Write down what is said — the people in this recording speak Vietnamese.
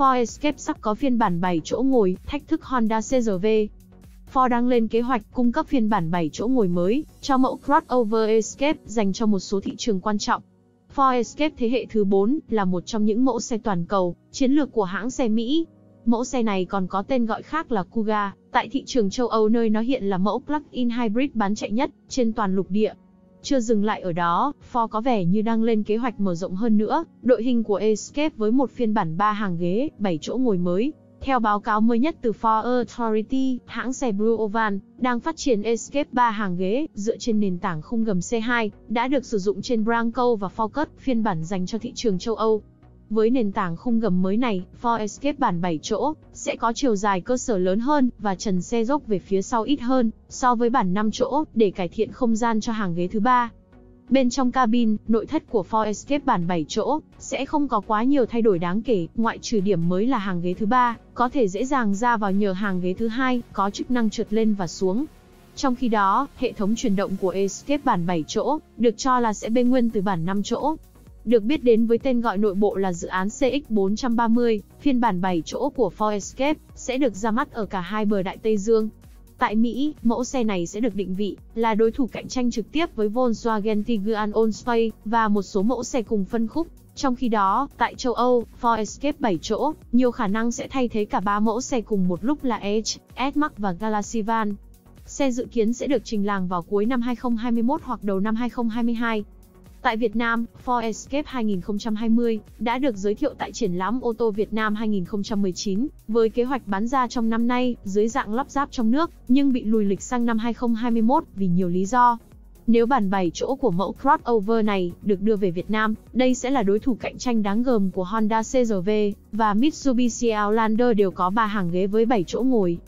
Ford Escape sắp có phiên bản 7 chỗ ngồi, thách thức Honda CR-V. Ford đang lên kế hoạch cung cấp phiên bản 7 chỗ ngồi mới cho mẫu crossover Escape dành cho một số thị trường quan trọng. Ford Escape thế hệ thứ 4 là một trong những mẫu xe toàn cầu, chiến lược của hãng xe Mỹ. Mẫu xe này còn có tên gọi khác là Kuga, tại thị trường châu Âu nơi nó hiện là mẫu plug-in hybrid bán chạy nhất trên toàn lục địa. Chưa dừng lại ở đó, Ford có vẻ như đang lên kế hoạch mở rộng hơn nữa, đội hình của Escape với một phiên bản 3 hàng ghế, 7 chỗ ngồi mới. Theo báo cáo mới nhất từ Ford Authority, hãng xe Blue Oval đang phát triển Escape 3 hàng ghế dựa trên nền tảng khung gầm C2, đã được sử dụng trên Bronco và Focus, phiên bản dành cho thị trường châu Âu. Với nền tảng khung gầm mới này, Ford Escape bản 7 chỗ sẽ có chiều dài cơ sở lớn hơn và trần xe dốc về phía sau ít hơn so với bản 5 chỗ để cải thiện không gian cho hàng ghế thứ ba. Bên trong cabin, nội thất của Ford Escape bản 7 chỗ sẽ không có quá nhiều thay đổi đáng kể, ngoại trừ điểm mới là hàng ghế thứ ba có thể dễ dàng ra vào nhờ hàng ghế thứ hai có chức năng trượt lên và xuống. Trong khi đó, hệ thống chuyển động của Escape bản 7 chỗ được cho là sẽ bê nguyên từ bản 5 chỗ, được biết đến với tên gọi nội bộ là dự án CX430, phiên bản 7 chỗ của Ford Escape, sẽ được ra mắt ở cả hai bờ Đại Tây Dương. Tại Mỹ, mẫu xe này sẽ được định vị là đối thủ cạnh tranh trực tiếp với Volkswagen Tiguan Allspace và một số mẫu xe cùng phân khúc. Trong khi đó, tại châu Âu, Ford Escape 7 chỗ, nhiều khả năng sẽ thay thế cả ba mẫu xe cùng một lúc là Edge, S-Max và Galaxy Van. Xe dự kiến sẽ được trình làng vào cuối năm 2021 hoặc đầu năm 2022. Tại Việt Nam, Ford Escape 2020 đã được giới thiệu tại triển lãm ô tô Việt Nam 2019, với kế hoạch bán ra trong năm nay dưới dạng lắp ráp trong nước, nhưng bị lùi lịch sang năm 2021 vì nhiều lý do. Nếu bản 7 chỗ của mẫu crossover này được đưa về Việt Nam, đây sẽ là đối thủ cạnh tranh đáng gờm của Honda CR-V và Mitsubishi Outlander đều có 3 hàng ghế với 7 chỗ ngồi.